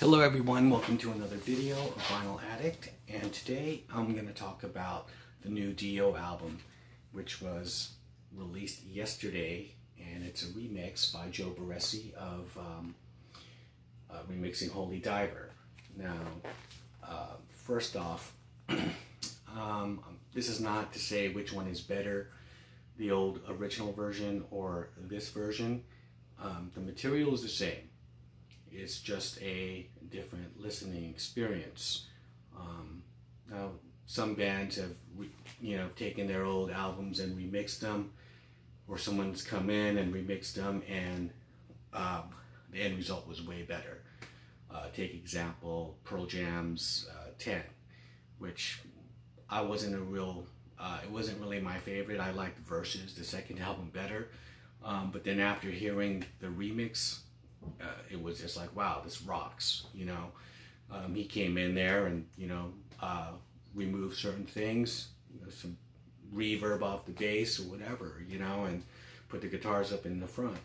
Hello everyone, welcome to another video of Vinyl Addict and today I'm going to talk about the new Dio album which was released yesterday and it's a remix by Joe Barresi of um, uh, remixing Holy Diver. Now uh, first off, um, this is not to say which one is better, the old original version or this version. Um, the material is the same it's just a different listening experience. Um, now, some bands have, you know, taken their old albums and remixed them, or someone's come in and remixed them, and um, the end result was way better. Uh, take example Pearl Jam's uh, 10, which I wasn't a real, uh, it wasn't really my favorite. I liked Versus, the second album, better. Um, but then after hearing the remix, uh, it was just like, wow, this rocks, you know. Um, he came in there and, you know, uh, removed certain things, you know, some reverb off the bass or whatever, you know, and put the guitars up in the front.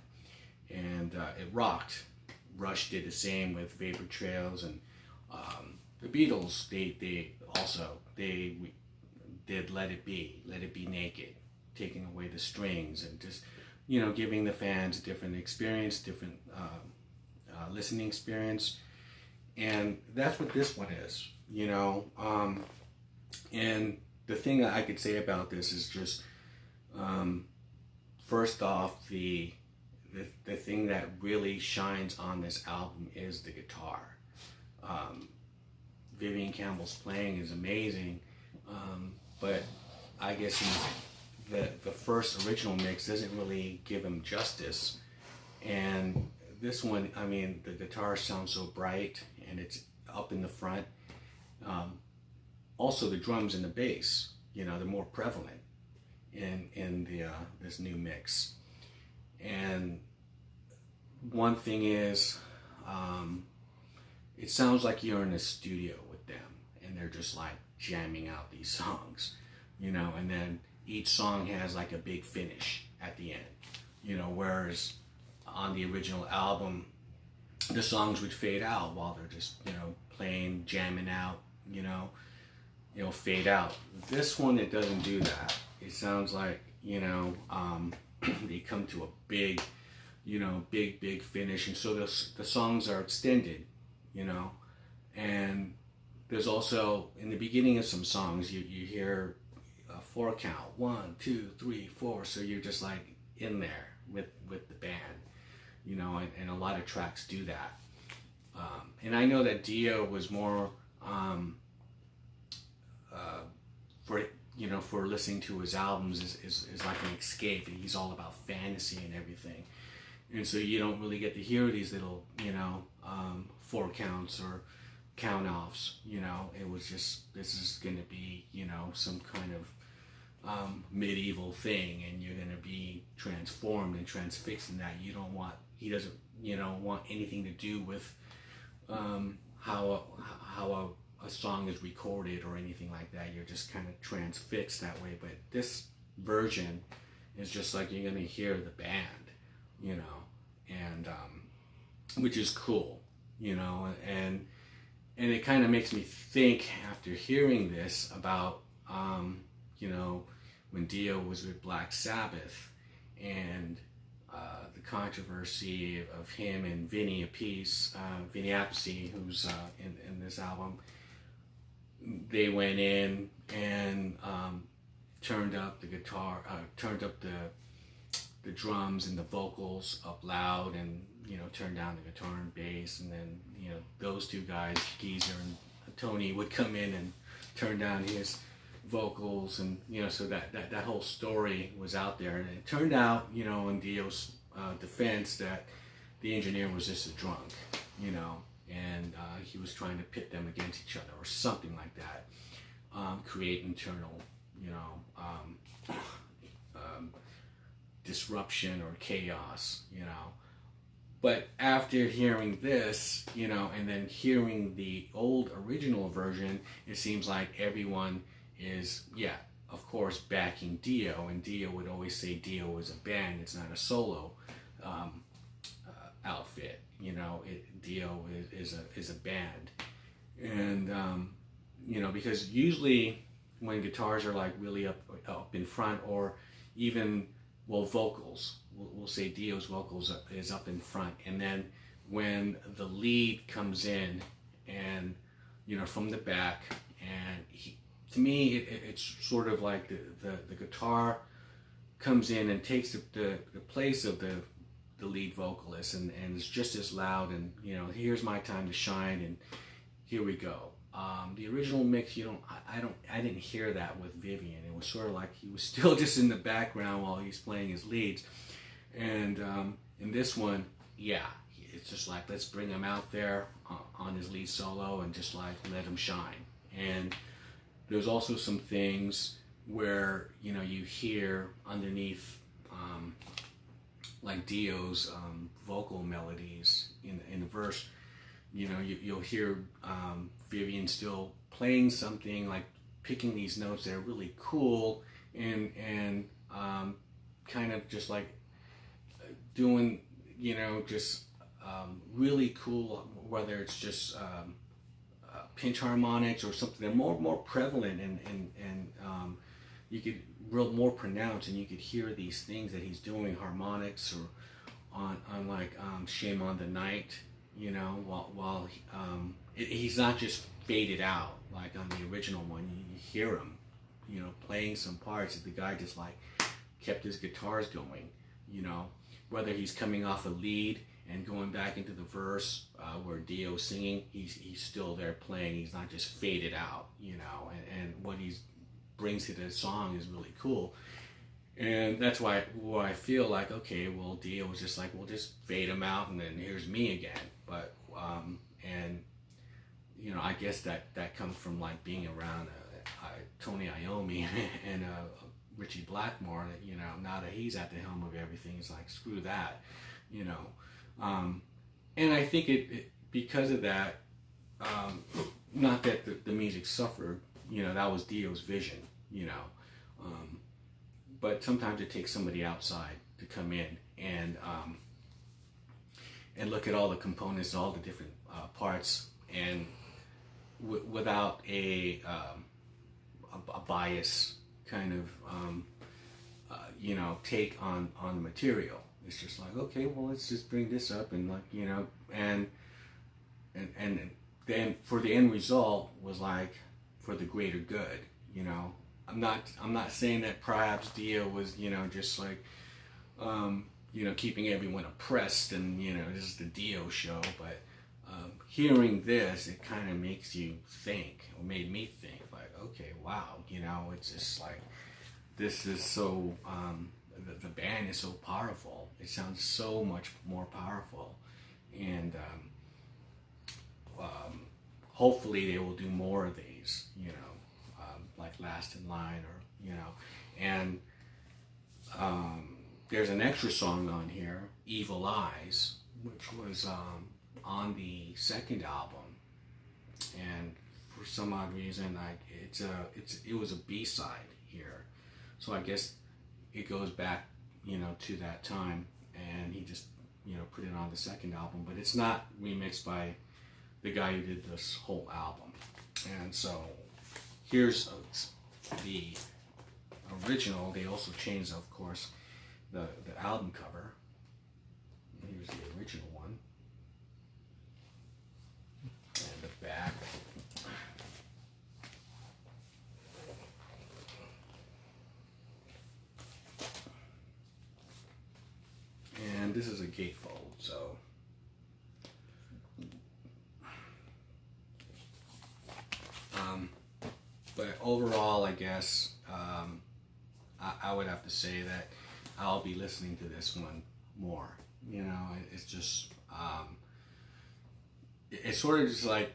And uh, it rocked. Rush did the same with Vapor Trails and um, the Beatles, they, they also, they did Let It Be, Let It Be Naked, taking away the strings and just you know, giving the fans a different experience, different uh, uh, listening experience. And that's what this one is, you know. Um, and the thing I could say about this is just, um, first off, the, the, the thing that really shines on this album is the guitar. Um, Vivian Campbell's playing is amazing, um, but I guess he's the, the first original mix doesn't really give him justice. And this one, I mean, the guitar sounds so bright and it's up in the front. Um, also, the drums and the bass, you know, they're more prevalent in in the uh, this new mix. And one thing is, um, it sounds like you're in a studio with them, and they're just like jamming out these songs, you know. And then each song has like a big finish at the end. You know, whereas on the original album, the songs would fade out while they're just, you know, playing, jamming out, you know, you know, fade out. This one, it doesn't do that. It sounds like, you know, um, they come to a big, you know, big, big finish. And so the, the songs are extended, you know, and there's also, in the beginning of some songs, you, you hear four count. One two three four. So you're just like in there with with the band you know and, and a lot of tracks do that. Um, and i know that dio was more um, uh, for you know for listening to his albums is, is, is like an escape he's all about fantasy and everything. And so you don't really get to hear these little you know um, four counts or count offs you know. It was just this is going to be you know some kind of um, medieval thing and you're going to be transformed and transfixed in that. You don't want, he doesn't, you know, want anything to do with um, how, a, how a, a song is recorded or anything like that. You're just kind of transfixed that way. But this version is just like you're going to hear the band, you know, and um, which is cool, you know, and and it kind of makes me think after hearing this about um, you know, when Dio was with Black Sabbath and uh, the controversy of him and Vinny Appice, uh, Vinny Appice, who's uh, in, in this album, they went in and um, turned up the guitar, uh, turned up the the drums and the vocals up loud, and you know turned down the guitar and bass, and then you know those two guys, Geezer and Tony, would come in and turn down his vocals and you know so that, that that whole story was out there. And it turned out you know in Dio's uh, defense that the engineer was just a drunk you know and uh, he was trying to pit them against each other or something like that um, create internal you know um, um, disruption or chaos you know. But after hearing this you know and then hearing the old original version it seems like everyone is, yeah, of course, backing Dio, and Dio would always say Dio is a band, it's not a solo um, uh, outfit. You know, it, Dio is, is a is a band, and um, you know because usually when guitars are like really up up in front or even well vocals we'll, we'll say Dio's vocals is up in front and then when the lead comes in and you know from the back and he, to me it, it's sort of like the, the, the guitar comes in and takes the, the, the, place of the the lead vocalist and, and it's just as loud and you know here's my time to shine and here we go um, the original mix, you don't, I, I, don't, I didn't hear that with Vivian. It was sort of like he was still just in the background while he's playing his leads. And um, in this one, yeah, it's just like let's bring him out there uh, on his lead solo and just like let him shine. And there's also some things where you know you hear underneath um, like Dio's um, vocal melodies in in the verse you know, you, will hear um, Vivian still playing something like picking these notes that are really cool and and um, kind of just like doing, you know, just um, really cool. Whether it's just um, uh, pinch harmonics or something they're more more prevalent and and and um, you could real more pronounced and you could hear these things that he's doing harmonics or on on like um, Shame on the Night you know, while, while um, it, he's not just faded out like on the original one. You, you hear him, you know, playing some parts. That the guy just like kept his guitars going, you know, whether he's coming off a lead and going back into the verse uh, where Dio's singing, he's, he's still there playing. He's not just faded out, you know, and, and what he brings to the song is really cool. And that's why, why I feel like, okay, well, Dio was just like, we'll just fade him out and then here's me again. But, um, and, you know, I guess that, that comes from like being around uh, uh, Tony Iommi and uh, Ritchie Blackmore, you know, now that he's at the helm of everything, he's like, screw that, you know. Um, and I think it, it because of that, um, not that the, the music suffered, you know, that was Dio's vision, you know. Um, but sometimes it takes somebody outside to come in and um, and look at all the components, all the different uh, parts, and without a, um, a, a bias kind of um, uh, you know take on on the material. It's just like okay, well let's just bring this up and like you know and and and then for the end result was like for the greater good, you know, I'm not I'm not saying that perhaps Dio was you know just like um, you know keeping everyone oppressed and you know this is the Dio show, but um, hearing this it kind of makes you think or made me think like okay wow you know it's just like this is so um, the, the, band is so powerful it sounds so much more powerful and um, um, hopefully they will do more of these you know like Last in Line or, you know, and um, there's an extra song on here, Evil Eyes, which was um, on the second album. And for some odd reason, I, it's a, it's, it was a B-side here. So I guess it goes back, you know, to that time. And he just, you know, put it on the second album. But it's not remixed by the guy who did this whole album. And so here's the original. They also changed, of course, the, the album cover. Here's the original one. And the back. And this is a gatefold, so Um, but overall, I guess um, I, I, would have to say that I'll be listening to this one more. You know, it, it's just um, it, it's sort of just like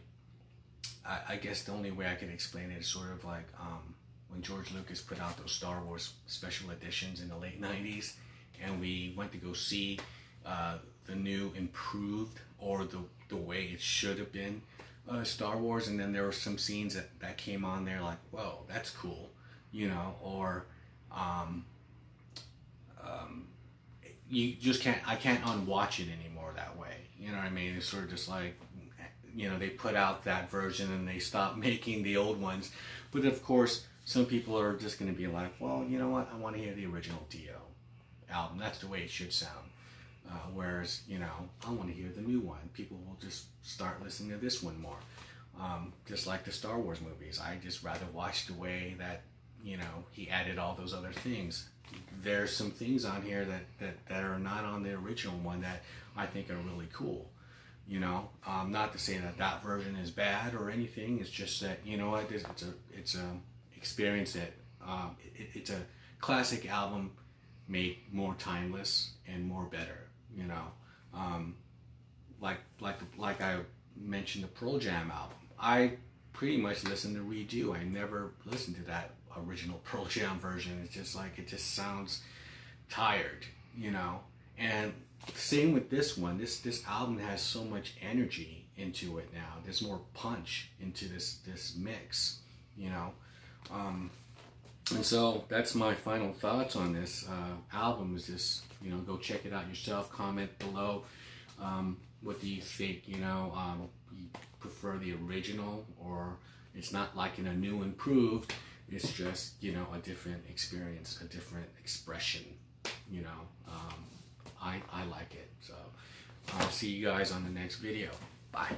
I, I, guess the only way I can explain it is sort of like um, when George Lucas put out those Star Wars special editions in the late '90s, and we went to go see uh, the new improved or the the way it should have been uh, Star Wars, and then there were some scenes that, that came on there like, whoa, that's cool, you know, or um, um, you just can't I can't unwatch it anymore that way. You know what I mean? It's sort of just like you know they put out that version and they stop making the old ones. But of course, some people are just going to be like, well, you know what? I want to hear the original Dio album. That's the way it should sound. Uh, whereas, you know, I want to hear the new one. People will just start listening to this one more. Um, just like the Star Wars movies. I just rather watch the way that, you know, he added all those other things. There's some things on here that, that, that are not on the original one that I think are really cool. You know, um, not to say that that version is bad or anything. It's just that, you know what, it's a, it's a experience that, um, it, it's a classic album made more timeless and more better you know? Um, like like like I mentioned the Pearl Jam album. I pretty much listened to redo. I never listened to that original Pearl Jam version. It's just like it just sounds tired you know? And same with this one. This this album has so much energy into it now. There's more punch into this this mix you know? Um, and so that's my final thoughts on this uh, album. Is just you know go check it out yourself. Comment below. Um, what do you think? You know, um, you prefer the original or it's not like in a new improved. It's just you know a different experience, a different expression. You know, um, I I like it. So I'll see you guys on the next video. Bye.